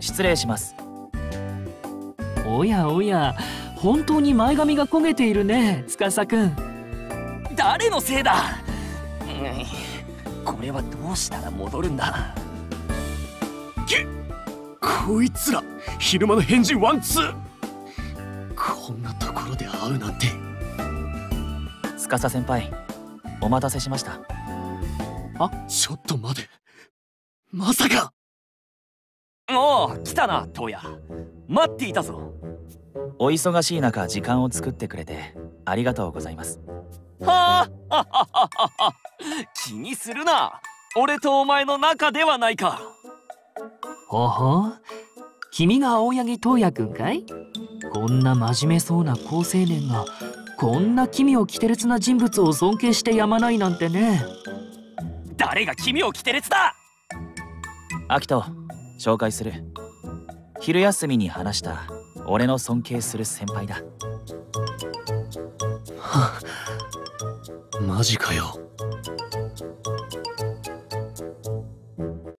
失礼します。おやおや本当に前髪が焦げているね司くん誰のせいだ、うん、これはどうしたら戻るんだ？けこいつら昼間の返事ワンツー。こんなところで会うなんて。司先輩お待たせしました。あちょっと待てまさか。おお来たなトウヤ。待っていたぞ。お忙しい中時間を作ってくれてありがとうございます。はあ気にするな。俺とお前の仲ではないか。ほほ？君が青柳東也くんかい？こんな真面目そうな好青年がこんな奇妙奇て烈な人物を尊敬してやまないなんてね。誰が奇妙奇て烈だ？アキト紹介する。昼休みに話した俺の尊敬する先輩だ。はマジかよ。